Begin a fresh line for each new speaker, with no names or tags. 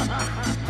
Ha ha ha!